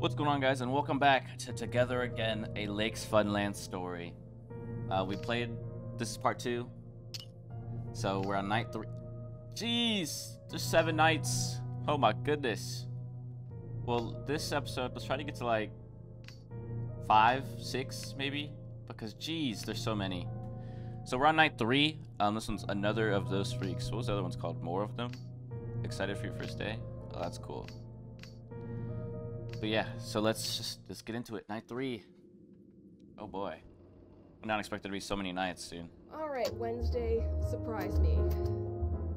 What's going on, guys, and welcome back to Together Again, a Lakes Funland story. Uh, we played, this is part two, so we're on night three. Jeez, there's seven nights. Oh my goodness. Well, this episode, let's try to get to like five, six, maybe, because jeez, there's so many. So we're on night three. Um, this one's another of those freaks. What was the other one's called? More of them. Excited for your first day? Oh, that's cool. But yeah, so let's just let's get into it. Night three. Oh boy. I'm not expecting to be so many nights soon. Alright, Wednesday, surprise me.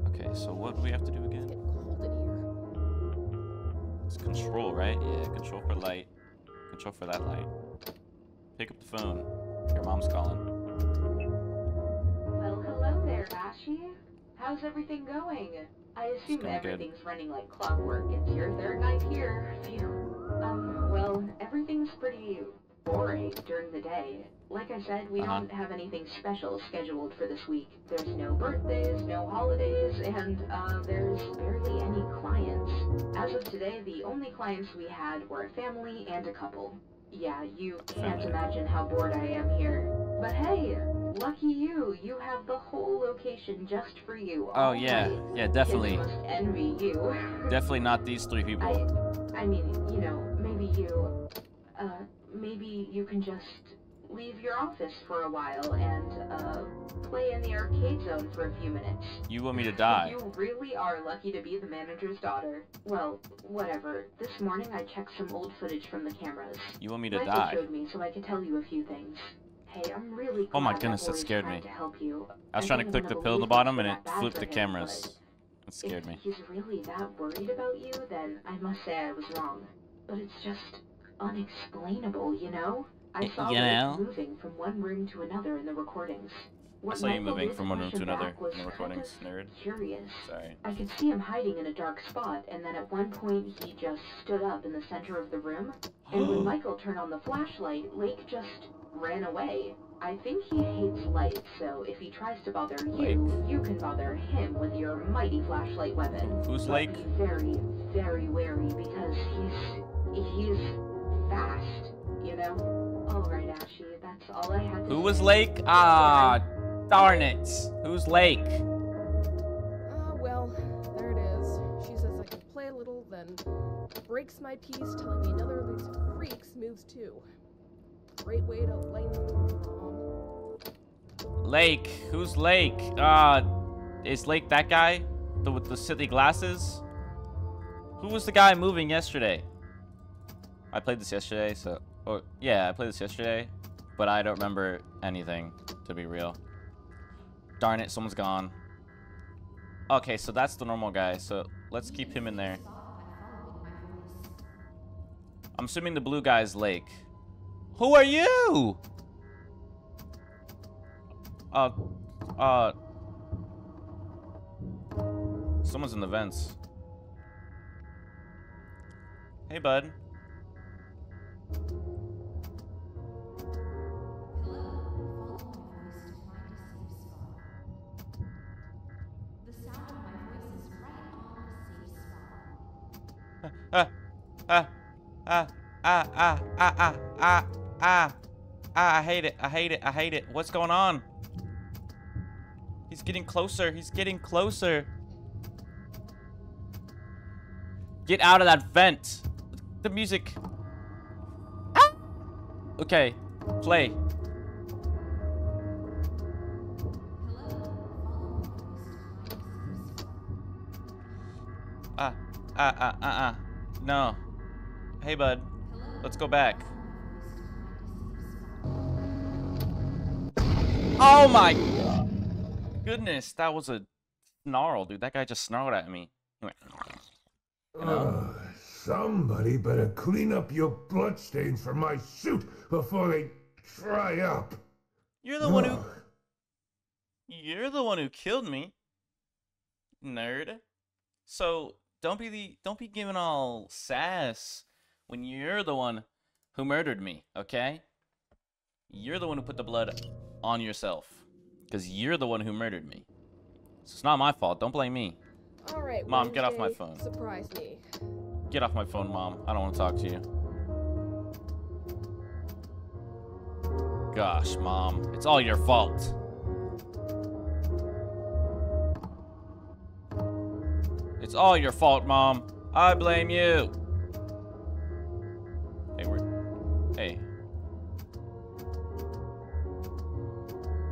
Okay, so what do we have to do It's again? getting cold in here. It's control, right? Yeah, control for light. Control for that light. Pick up the phone. Your mom's calling. Well, hello there, Ashy. How's everything going? I assume going good. everything's running like clockwork. It's your third night here. Phew. Um, well, everything's pretty boring during the day. Like I said, we Uh-huh. don't have anything special scheduled for this week. There's no birthdays, no holidays, and uh, there's barely any clients. As of today, the only clients we had were a family and a couple. Yeah, you can't imagine how bored I am here. But hey, lucky you, you have the whole location just for you. Oh yeah, yeah, definitely. Kids must envy you. Definitely not these three people. I, I mean, you know, maybe you, uh, maybe you can just leave your office for a while and, uh, play in the arcade zone for a few minutes. You want me to die? You really are lucky to be the manager's daughter. Well, whatever. This morning I checked some old footage from the cameras. You want me to Michael die? showed me so I could tell you a few things. Hey, I'm really Oh my goodness, that scared me. To help you. I was trying to click the pill in the bottom and it flipped the cameras. That scared if me. he's really that worried about you, then I must say I was wrong. But it's just unexplainable, you know? I saw you know? moving from one room to another in the recordings. I What saw you moving from one room to another in the recordings, nerd. Curious. Sorry. I could see him hiding in a dark spot, and then at one point he just stood up in the center of the room. And when Michael turned on the flashlight, Lake just ran away. I think he hates light, so if he tries to bother you, you can bother him with your mighty flashlight weapon. Who's But Lake? Be very, very wary because he's he's fast, you know. All right, Ashy, that's all I had. To Who was. Lake? Ah, darn it. Who's Lake? Ah, well, there it is. She says I can play a little, then breaks my piece, telling me another of these freaks moves too. Great way to lighten the Mom. Lake. Who's Lake? Uh, is Lake that guy? The with the silly glasses? Who was the guy moving yesterday? I played this yesterday, so oh yeah, I played this yesterday, but I don't remember anything to be real. Darn it, someone's gone. Okay, so that's the normal guy. So let's keep him in there. I'm assuming the blue guy's Lake. Who are you? Uh, uh. Someone's in the vents. Hey, bud. Ah, ah, ah, ah, ah, ah, ah, ah, ah, ah, I hate it, I hate it, I hate it. What's going on? He's getting closer, he's getting closer. Get out of that vent. The music. Ah! Okay, play. Ah, ah, ah, ah, ah. No. Hey, bud. Let's go back. Oh my goodness, that was a snarl, dude. That guy just snarled at me. Went, you know? Ugh, somebody better clean up your bloodstains from my suit before they dry up. You're the one who You're the one who killed me. Nerd. So don't be the don't be giving all sass when you're the one who murdered me, okay? You're the one who put the blood on yourself. Because you're the one who murdered me. So it's not my fault. Don't blame me. All right, Mom, Wednesday, get off my phone. Surprise me. Get off my phone, Mom. I don't want to talk to you. Gosh, Mom. It's all your fault. It's all your fault, Mom. I blame you. Hey, we're... Hey.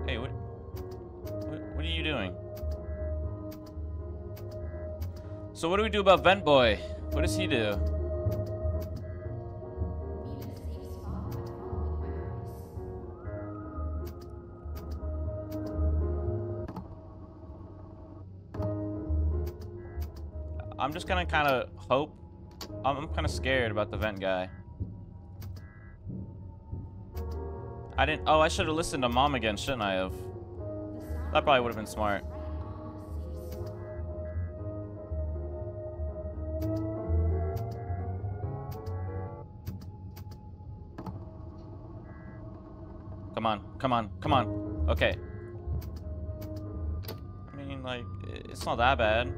Hey, what... What, what are you doing? So what do we do about Vent Boy? What does he do? I'm just gonna kind of hope. I'm, I'm kind of scared about the vent guy. I didn't. Oh, I should have listened to mom again, shouldn't I have? That probably would have been smart. Come on, come on, come on. Okay. I mean, like, it's not that bad.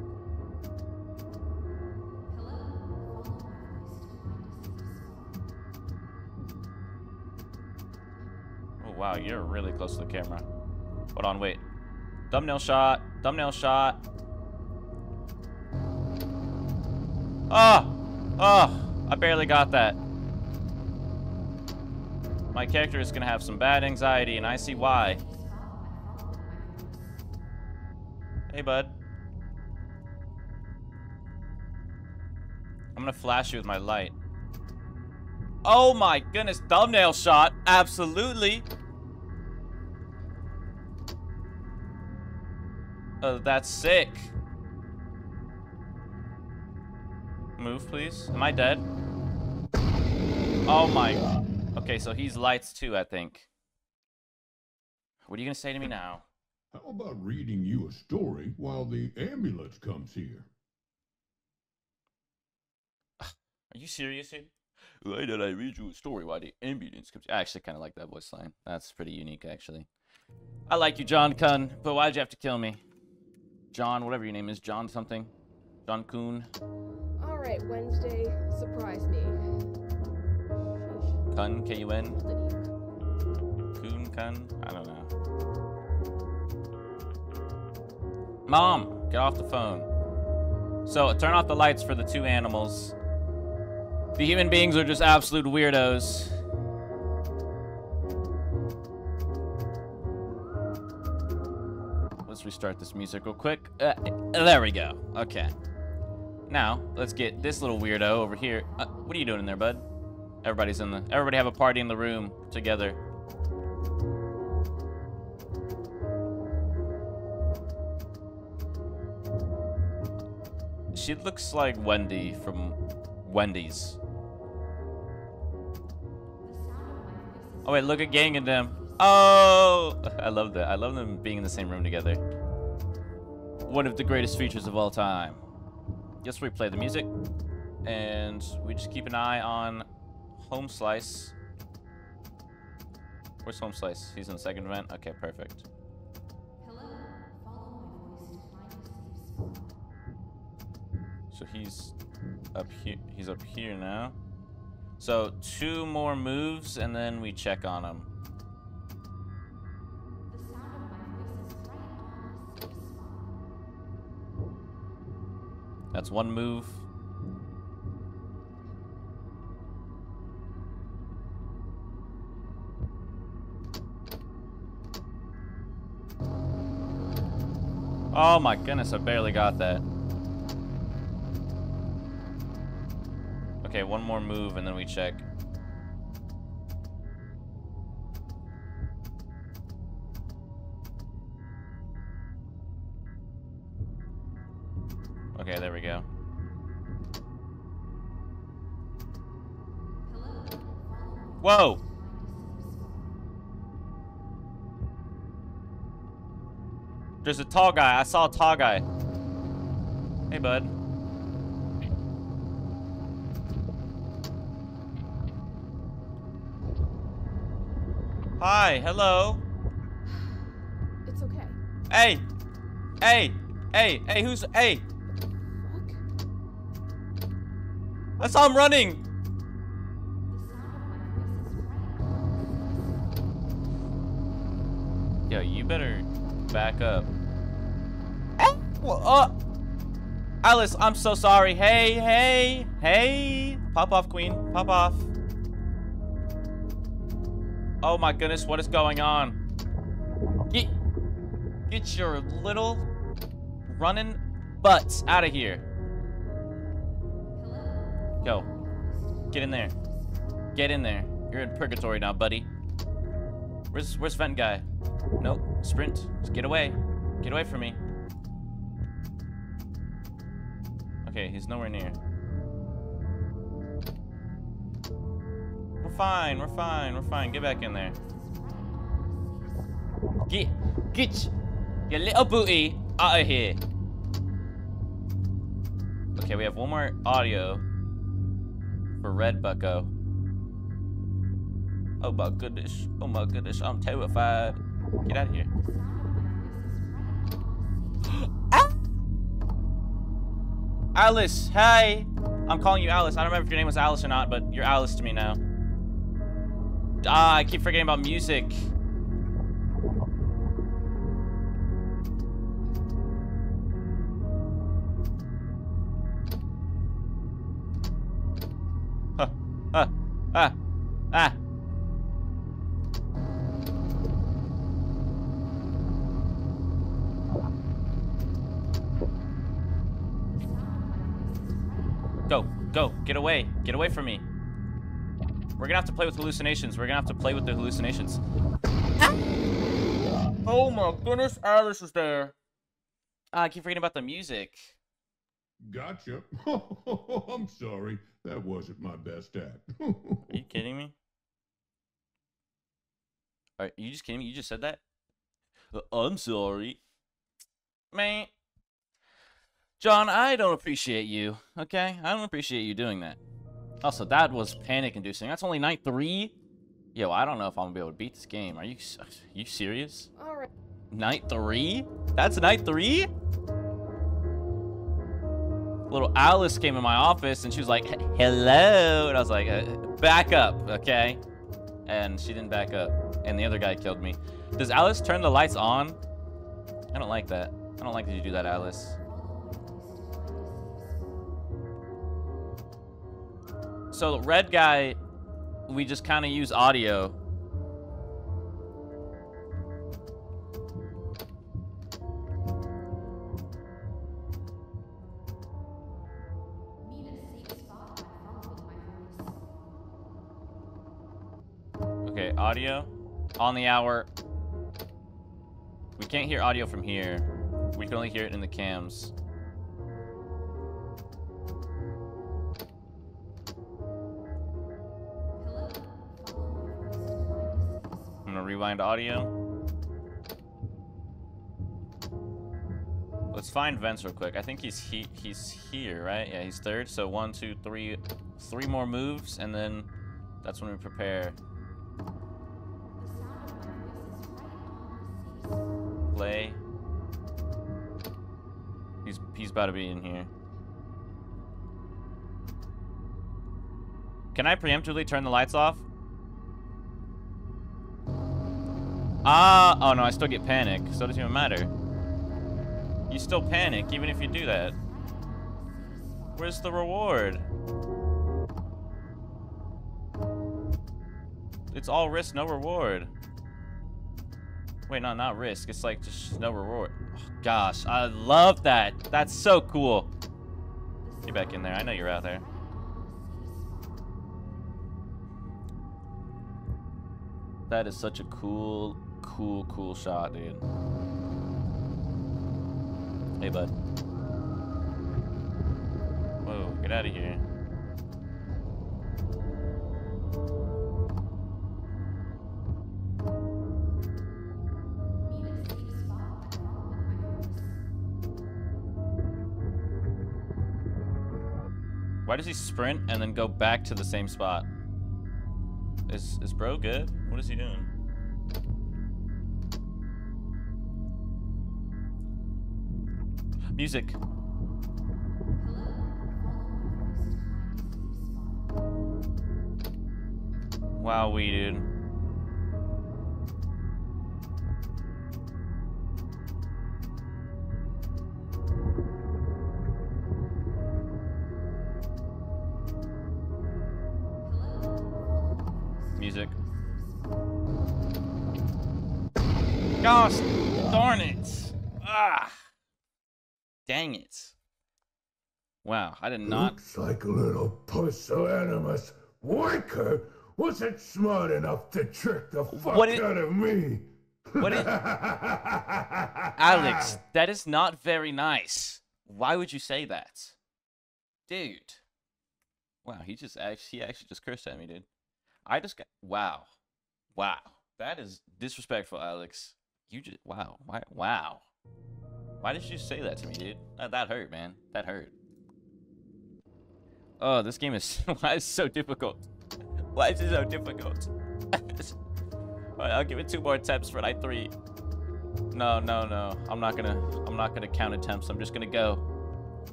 Wow, you're really close to the camera. Hold on, wait. Thumbnail shot, thumbnail shot. Oh, oh, I barely got that. My character is gonna have some bad anxiety, and I see why. Hey, bud. I'm gonna flash you with my light. Oh my goodness, thumbnail shot. Absolutely. Oh, that's sick. Move, please. Am I dead? Oh my... Okay, so he's lights too, I think. What are you gonna say to me now? How about reading you a story while the ambulance comes here? Are you serious, dude? Why did I read you a story while the ambulance comes? I actually kind of like that voice line. That's pretty unique, actually. I like you, John Kun, but why'd you have to kill me? John, whatever your name is, John something. John Coon. Alright, Wednesday, surprise me. Kun. Hold it here. Kuhn, Kun? I don't know. Mom, get off the phone. So, turn off the lights for the two animals. The human beings are just absolute weirdos. Let's restart this music real quick. Uh, there we go. Okay. Now, let's get this little weirdo over here. Uh, what are you doing in there, bud? Everybody's in the... Everybody have a party in the room together. She looks like Wendy from Wendy's. Oh wait, look at Gang and them. Oh, I love that. I love them being in the same room together. One of the greatest features of all time. Just replay the music, and we just keep an eye on Home Slice. Where's Home Slice? He's in the second event. Okay, perfect. So he's up here. He's up here now. So two more moves, and then we check on him. That's one move. Oh my goodness, I barely got that. Okay, one more move and then we check. Whoa! There's a tall guy. I saw a tall guy. Hey, bud. Hi, hello. It's okay. Hey, hey, hey, hey, who's, hey, Fuck. I saw him running. You better back up. Well, uh, Alice, I'm so sorry. Hey, hey, hey. Pop off, queen. Pop off. Oh my goodness, what is going on? Get, get your little running butts out of here. Go. Get in there. Get in there. You're in purgatory now, buddy. Where's where's vent guy? Nope. Sprint. Just get away. Get away from me. Okay, he's nowhere near. We're fine. We're fine. We're fine. Get back in there. Get get your little booty out of here. Okay, we have one more audio for Red Bucko. Oh my goodness. Oh my goodness. I'm terrified. Get out of here. Ah! Alice, hey. I'm calling you Alice. I don't remember if your name was Alice or not, but you're Alice to me now. Ah, I keep forgetting about music. Huh. Ah. Ah. Ah. Go, go, get away, get away from me. We're gonna have to play with hallucinations. We're gonna have to play with the hallucinations. Oh my goodness, Alice is there. Ah, I keep forgetting about the music. Gotcha. I'm sorry. That wasn't my best act. Are you kidding me? Are you just kidding me? You just said that? Uh, I'm sorry. Man. John, I don't appreciate you, okay? I don't appreciate you doing that. Also, that was panic-inducing. That's only night three? Yo, I don't know if I'm gonna be able to beat this game. Are you, are you serious? All right. Night three? That's night three? Little Alice came in my office and she was like, hello. And I was like, uh, back up, okay? And she didn't back up. And the other guy killed me. Does Alice turn the lights on? I don't like that. I don't like that you do that, Alice. So the red guy, we just kind of use audio. Okay, audio on the hour. We can't hear audio from here. We can only hear it in the cams. Rewind audio. Let's find Vince real quick. I think he's he he's here, right? Yeah, he's third. So one, two, three, three more moves, and then that's when we prepare. Play. He's he's about to be in here. Can I preemptively turn the lights off? Ah, oh no, I still get panic, so it doesn't even matter. You still panic, even if you do that. Where's the reward? It's all risk, no reward. Wait, no, not risk. It's like just no reward. Oh, gosh, I love that. That's so cool. Get back in there. I know you're out there. That is such a cool, cool, cool shot, dude. Hey, bud. Whoa, get out of here. Why does he sprint and then go back to the same spot? Is is bro good? What is he doing? Music. Wow, we dude. I not. Looks like a little pusillanimous wanker wasn't smart enough to trick the fuck What out of me. What is- Alex, that is not very nice. Why would you say that, dude? Wow, he just actually he actually just cursed at me, dude. I just got wow, wow. That is disrespectful, Alex. You just wow, why wow. Why did you say that to me, dude? That, that hurt, man. That hurt. Oh, this game is why is so difficult? Why is it so difficult? Alright, I'll give it two more attempts for night three. No, no, no. I'm not gonna I'm not gonna count attempts. I'm just gonna go.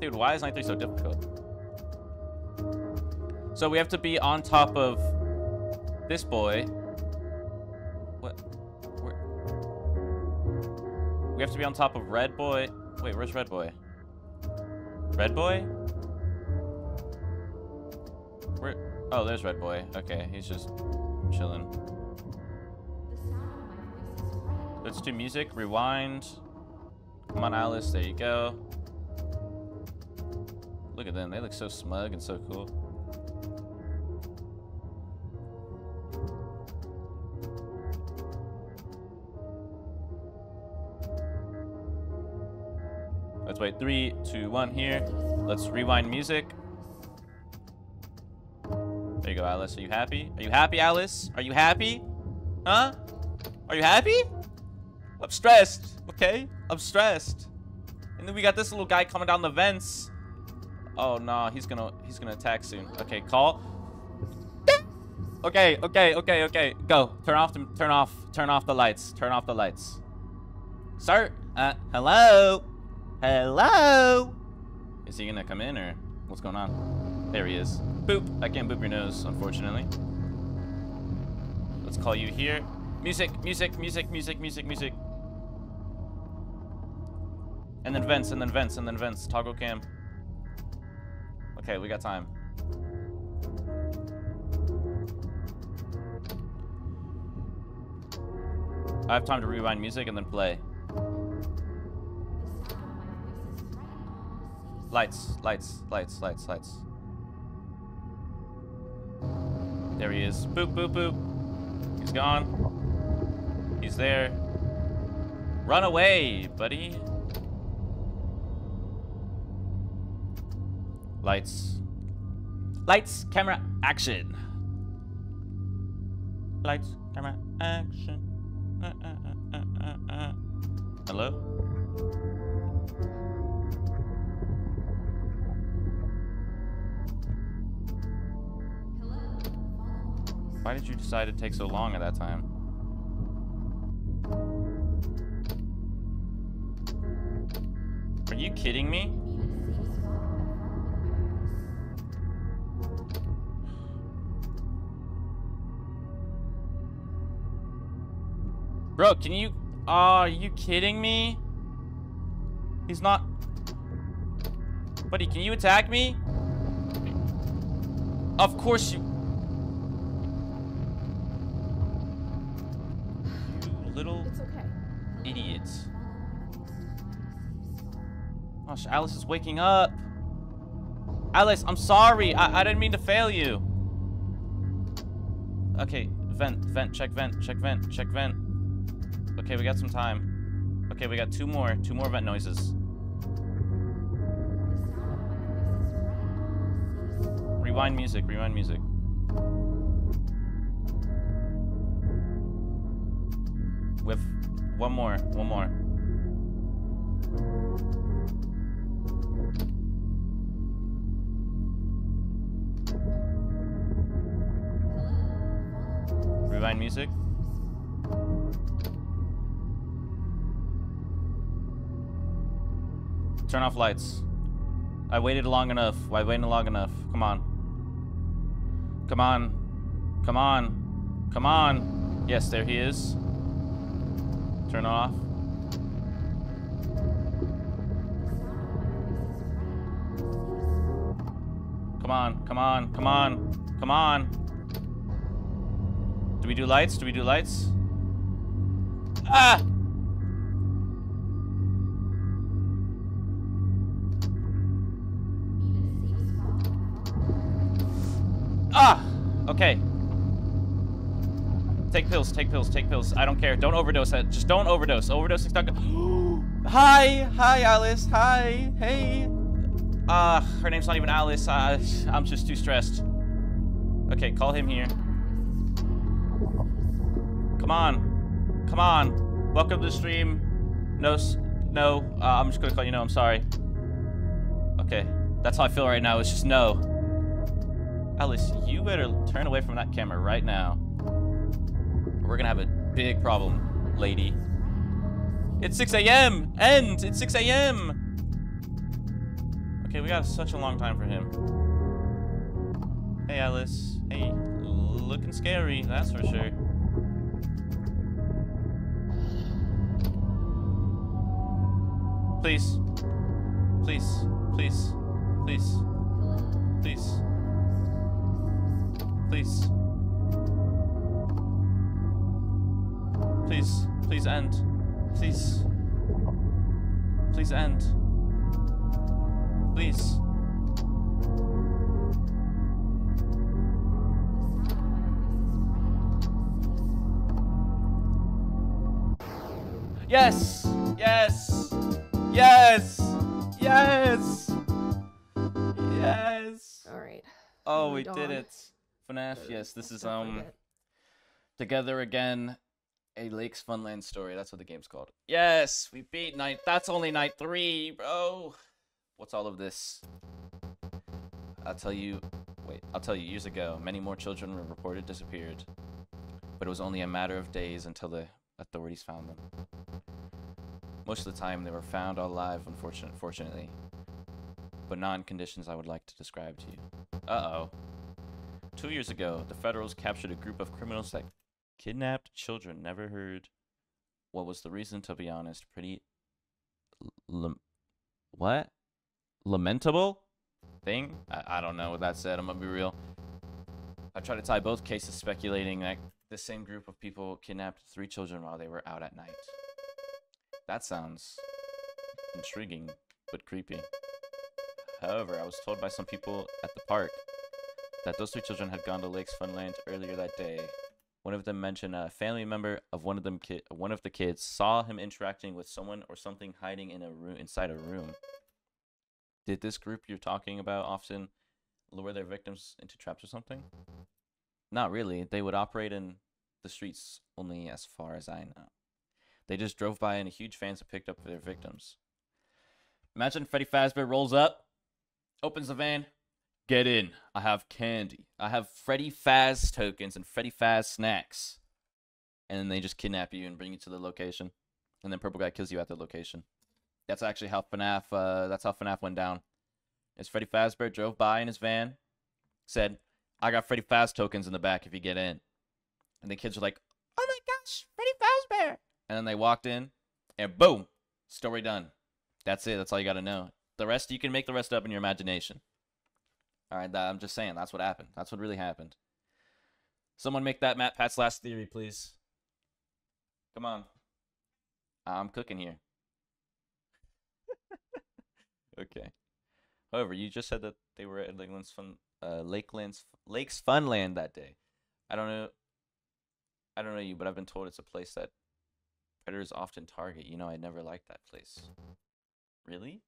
Dude, why is night three so difficult? So we have to be on top of this boy. What? Where? We have to be on top of red boy. Wait, where's red boy? Red boy? Oh, there's red boy. Okay, he's just chilling. Let's do music. Rewind. Come on, Alice. There you go. Look at them. They look so smug and so cool. Let's wait. Three, two, one here. Let's rewind music. Alice. Are you happy? Are you happy, Alice? Are you happy? Huh? Are you happy? I'm stressed, okay? I'm stressed. And then we got this little guy coming down the vents. Oh no, he's gonna he's gonna attack soon. Okay, call. Okay, okay, okay, okay. Go. Turn off the turn off turn off the lights. Turn off the lights. Sir, uh hello? Hello? Is he gonna come in or what's going on? There he is. Boop. I can't boop your nose, unfortunately. Let's call you here. Music, music, music, music, music, music. And then vents, and then vents, and then vents. Toggle cam. Okay, we got time. I have time to rewind music and then play. Lights, lights, lights, lights, lights. There he is. Boop, boop, boop. He's gone. He's there. Run away, buddy. Lights. Lights, camera, action. Lights, camera, action. Uh, uh, uh, uh, uh, uh. Hello? Why did you decide to take so long at that time? Are you kidding me? Bro, can you... Oh, are you kidding me? He's not... Buddy, can you attack me? Of course you... You little It's okay. idiots. Gosh, Alice is waking up. Alice, I'm sorry. I, I didn't mean to fail you. Okay, vent, vent, check vent, check vent, check vent. Okay, we got some time. Okay, we got two more, two more vent noises. Rewind music, rewind music. With one more, one more. Rewind music. Turn off lights. I waited long enough. I waited long enough. Come on. Come on. Come on. Come on. Yes, there he is. Turn off. Come on. Come on. Come on. Come on. Do we do lights? Do we do lights? Ah! Ah! Okay. Take pills, take pills, take pills. I don't care. Don't overdose. Just don't overdose. Overdose is not good. hi! Hi, Alice. Hi. Hey. Uh, her name's not even Alice. Uh, I'm just too stressed. Okay, call him here. Come on. Come on. Welcome to the stream. No, no. Uh, I'm just gonna call you no. I'm sorry. Okay. That's how I feel right now. It's just no. Alice, you better turn away from that camera right now. We're gonna have a big problem, lady. It's 6 a.m. End. It's 6 a.m. Okay, we got such a long time for him. Hey, Alice. Hey, looking scary, that's for sure. Please. Please. Please. Please. Please. Please. Please. Please end. Please. Please end. Please. Yes! Yes! Yes! Yes! Yes! Alright. Oh, we did it. FNAF, yes, this is, um, Together Again, a Lakes Funland story. That's what the game's called. Yes! We beat night. That's only night three, bro! What's all of this? I'll tell you. Wait, I'll tell you. Years ago, many more children were reported disappeared. But it was only a matter of days until the authorities found them. Most of the time, they were found alive, unfortunately, fortunately, but not in conditions I would like to describe to you. Uh-oh. Two years ago, the Federals captured a group of criminals that kidnapped children. Never heard what was the reason, to be honest. Pretty... L what? Lamentable? Thing? I, I don't know what that said, I'm gonna be real. I tried to tie both cases speculating that the same group of people kidnapped three children while they were out at night. That sounds intriguing, but creepy. However, I was told by some people at the park that those three children had gone to Lakes Funland earlier that day. One of them mentioned a family member of one of them ki- one of the kids saw him interacting with someone or something hiding in a room inside a room. Did this group you're talking about often lure their victims into traps or something? Not really. They would operate in the streets only as far as I know. They just drove by in a huge vans and picked up their victims. Imagine Freddy Fazbear rolls up, opens the van, get in. I have candy. I have Freddy Faz tokens and Freddy Faz snacks. And then they just kidnap you and bring you to the location. And then Purple Guy kills you at the location. That's actually how FNAF, uh, that's how FNAF went down. Is Freddy Fazbear drove by in his van, said, I got Freddy Faz tokens in the back if you get in. And the kids were like, oh my gosh, Freddy Fazbear. And then they walked in, and boom, story done. That's it. That's all you got to know. The rest, you can make the rest up in your imagination. All right, that, I'm just saying, that's what happened. That's what really happened. Someone make that MatPat's last theory, please. Come on. I'm cooking here. okay. However, you just said that they were at Lakeland's Fun, uh, Lakeland's Lakes Funland that day. I don't know. I don't know you, but I've been told it's a place that predators often target. You know, I never liked that place. Really?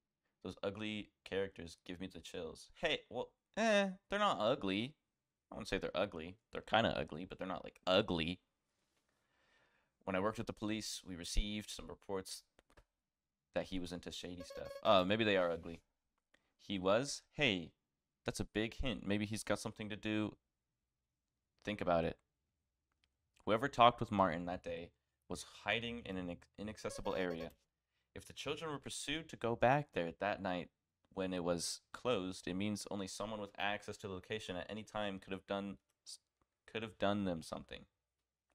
Those ugly characters give me the chills. Hey, well, eh, they're not ugly. I wouldn't say they're ugly. They're kind of ugly, but they're not like ugly. When I worked with the police, we received some reports that he was into shady stuff. Uh, maybe they are ugly. He was? Hey, that's a big hint. Maybe he's got something to do. Think about it. Whoever talked with Martin that day was hiding in an inaccessible area. If the children were pursued to go back there that night when it was closed, it means only someone with access to the location at any time could have done could have done them something.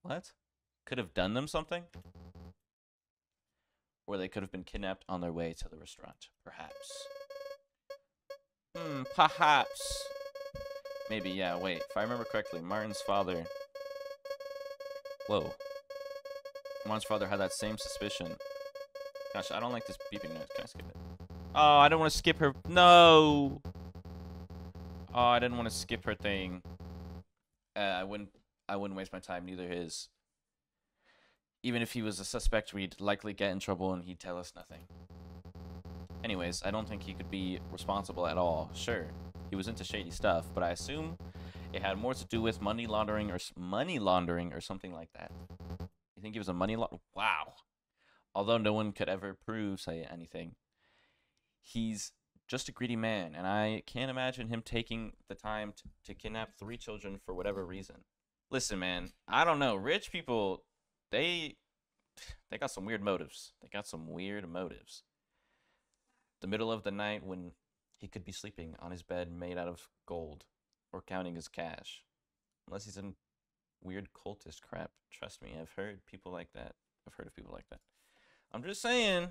What? Could have done them something? Or they could have been kidnapped on their way to the restaurant, perhaps. Hmm, perhaps. Maybe, yeah, wait. If I remember correctly, Martin's father Whoa. Martin's father had that same suspicion. Gosh, I don't like this beeping noise. Can I skip it? Oh, I don't want to skip her. No. Oh, I didn't want to skip her thing. Uh, I wouldn't. I wouldn't waste my time. Neither his. Even if he was a suspect, we'd likely get in trouble and he'd tell us nothing. Anyways, I don't think he could be responsible at all. Sure, he was into shady stuff, but I assume it had more to do with money laundering or money laundering or something like that. You think he was a money launderer? Wow. Although no one could ever prove say anything, he's just a greedy man, and I can't imagine him taking the time to, to kidnap three children for whatever reason. Listen, man, I don't know. Rich people, they they got some weird motives. They got some weird motives. The middle of the night when he could be sleeping on his bed made out of gold or counting his cash. Unless he's in weird cultist crap. Trust me, I've heard people like that. I've heard of people like that. I'm just saying,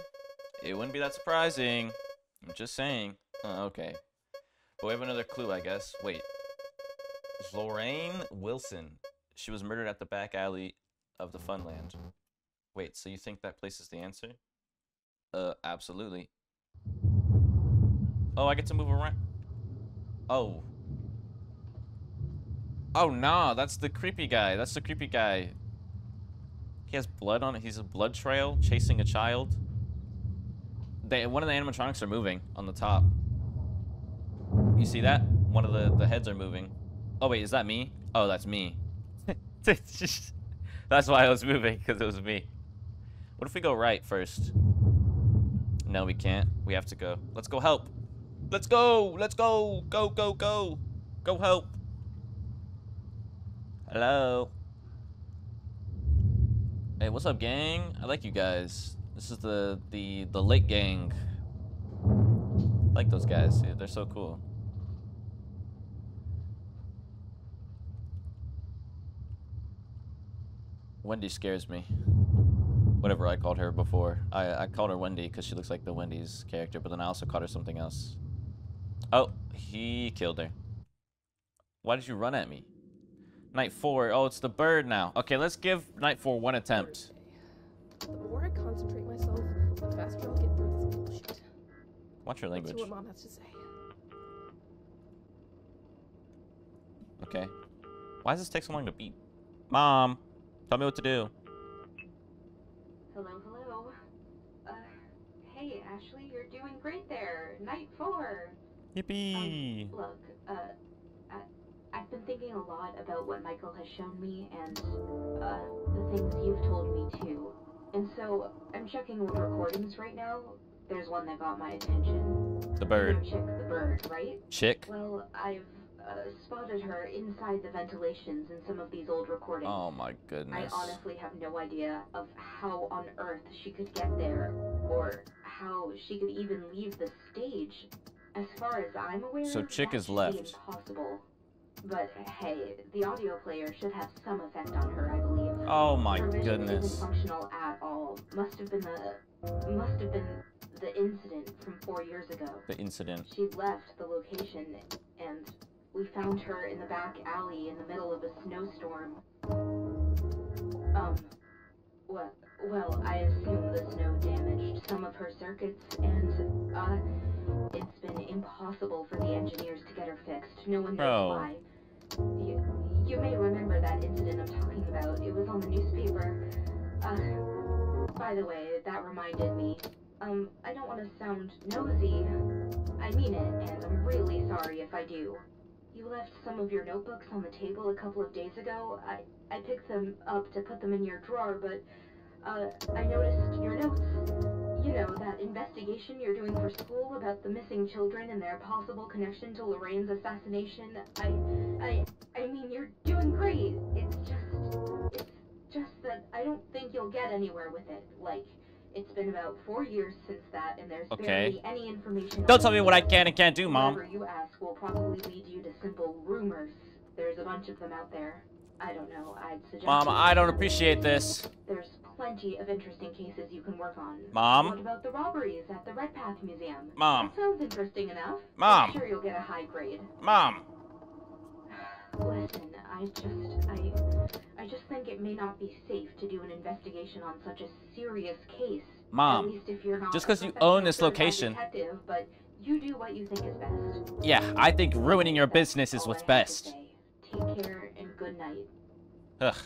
it wouldn't be that surprising. I'm just saying. Uh, okay. But we have another clue, I guess. Wait. Lorraine Wilson. She was murdered at the back alley of the Funland. Wait, so you think that place is the answer? Uh, absolutely. Oh, I get to move around. Oh. Oh, nah, that's the creepy guy. That's the creepy guy. He has blood on it. He's a blood trail chasing a child. They, one of the animatronics are moving on the top. You see that? One of the, the heads are moving. Oh, wait, is that me? Oh, that's me. that's why I was moving, because it was me. What if we go right first? No, we can't. We have to go. Let's go help. Let's go. Let's go. Go, go, go. Go help. Hello. Hey, what's up, gang? I like you guys. This is the the the lake gang. I like those guys. They're so cool. Wendy scares me. Whatever I called her before. I, I called her Wendy because she looks like the Wendy's character, but then I also called her something else. Oh, he killed her. Why did you run at me? Night four. Oh, it's the bird now. Okay, let's give night four one attempt. The more I concentrate myself, the faster I'll get through this bullshit. Watch your Let's see language. what mom has to say. Okay. Why does this take so long to beep? Mom, tell me what to do. Hello, hello. Uh, hey, Ashley, you're doing great there. Night four. Yippee! Um, look, uh, I, I've been thinking a lot about what Michael has shown me and, uh, the things you've told me too. And so, I'm checking recordings right now. There's one that got my attention. The bird. Chick the bird, right? Chick? Well, I've uh, spotted her inside the ventilations in some of these old recordings. Oh my goodness. I honestly have no idea of how on earth she could get there, or how she could even leave the stage. As far as I'm aware, So Chick is left. Impossible. But hey, the audio player should have some effect on her, I believe. Oh my goodness. functional at all. Must have been the must have been the incident from four years ago. The incident. She left the location, and we found her in the back alley in the middle of a snowstorm. Um, well, well, I assume the snow damaged some of her circuits, and, uh, it's been impossible for the engineers to get her fixed. No one knows Bro. why. You, you may remember that incident I'm talking about. It was on the newspaper. Uh, by the way, that reminded me. Um, I don't want to sound nosy. I mean it, and I'm really sorry if I do. You left some of your notebooks on the table a couple of days ago. I, I picked them up to put them in your drawer, but, uh, I noticed your notes. You know, that investigation you're doing for school about the missing children and their possible connection to Lorraine's assassination. I, I, I mean, you're doing great. It's just, it's just that I don't think you'll get anywhere with it. Like, it's been about four years since that, and there's Okay. barely any information. Don't tell me what I can and can't do, mom. Whatever you ask will probably lead you to simple rumors. There's a bunch of them out there. I don't know. I'd suggest. Mom, I don't appreciate this. There's plenty of interesting cases you can work on. Mom? What about the robberies at the Red Path Museum? Mom. That sounds interesting enough. Mom. I'm sure you'll get a high grade. Mom. Listen, I just, I, I just think it may not be safe to do an investigation on such a serious case. Mom, At least if you're not just a 'cause you own this location- Detective, but you do what you think is best. Yeah, I think ruining your business is what's I have to best. Take care and good night. Ugh.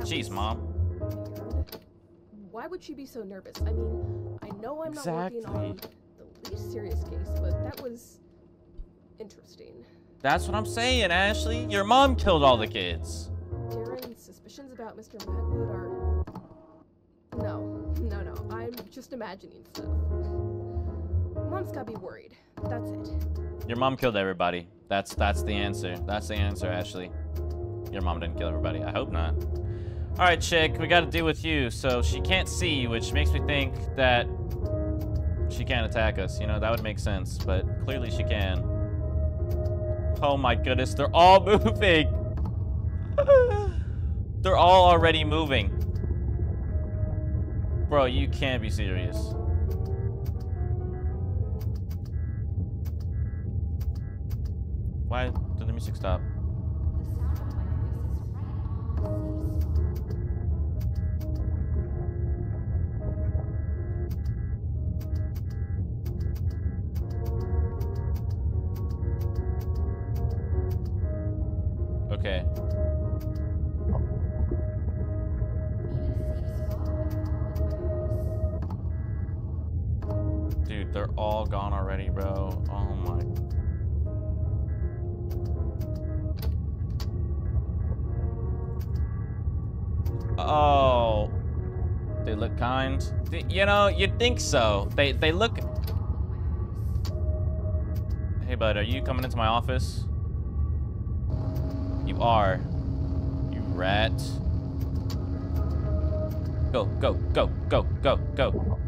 Jeez, mom. Why would she be so nervous? I mean, I know I'm not working on the least serious case, but that was interesting. That's what I'm saying, Ashley. Your mom killed all the kids. Darren's suspicions about Mr. Magwood are. No, no, no. I'm just imagining stuff. Mom's gotta be worried. That's it. Your mom killed everybody. That's that's the answer. That's the answer, Ashley. Your mom didn't kill everybody. I hope not. All right, chick, we got to deal with you. So she can't see, which makes me think that she can't attack us. You know, that would make sense, but clearly she can. Oh my goodness, they're all moving. they're all already moving. Bro, you can't be serious. Why did the music stop? Oh. They look kind. Th- You know, you'd think so. They they look Hey bud, are you coming into my office? You are. You rat. Go, go, go, go, go, go.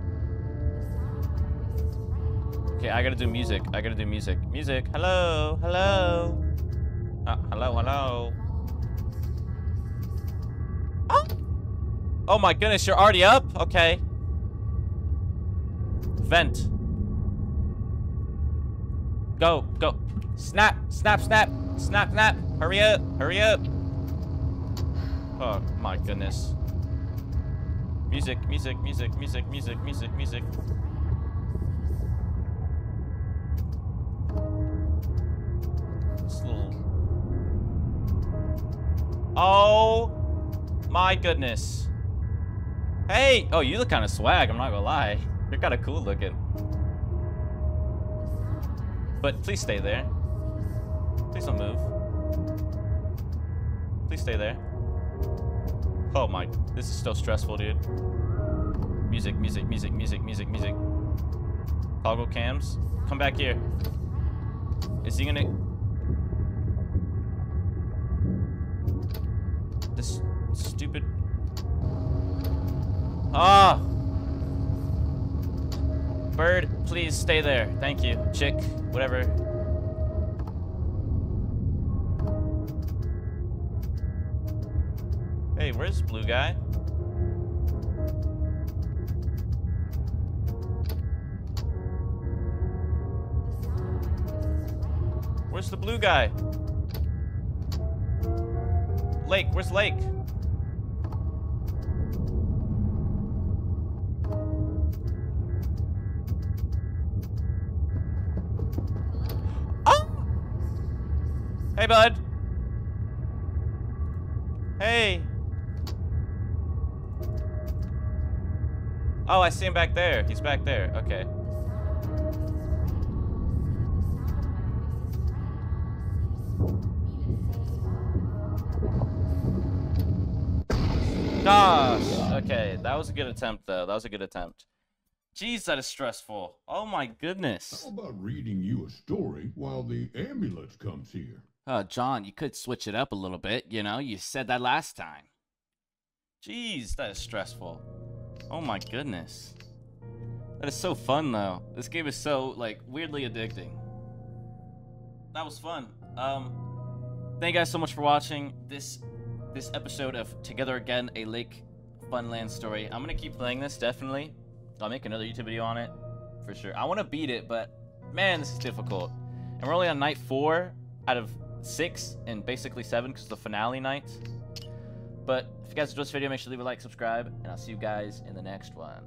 Okay, I gotta do music. I gotta do music. Music. Hello, hello. Uh, hello, hello. Oh! Oh my goodness, you're already up? Okay. Vent. Go, go. Snap, snap, snap, snap, snap. Hurry up, hurry up. Oh my goodness. Music, music, music, music, music, music, music. This little... Oh my goodness. Hey! Oh, you look kind of swag, I'm not gonna lie. You're kind of cool looking. But please stay there. Please don't move. Please stay there. Oh my, this is so stressful, dude. Music, music, music, music, music, music. Toggle cams. Come back here. Is he gonna... Ah! Bird, please stay there. Thank you. Chick, whatever. Hey, where's blue guy? Where's the blue guy? Lake, where's Lake? Hey, bud. Hey. Oh, I see him back there. He's back there. Okay. Gosh. Okay, that was a good attempt, though. That was a good attempt. Jeez, that is stressful. Oh my goodness. How about reading you a story while the ambulance comes here? Uh, John, you could switch it up a little bit, you know? You said that last time. Jeez, that is stressful. Oh my goodness. That is so fun, though. This game is so, like, weirdly addicting. That was fun. Um, thank you guys so much for watching this this episode of Together Again, a Lake Funland story. I'm gonna keep playing this, definitely. I'll make another YouTube video on it, for sure. I want to beat it, but man, this is difficult. And we're only on night four out of six and basically seven because the finale night. But if you guys enjoyed this video, make sure to leave a like, subscribe, and I'll see you guys in the next one.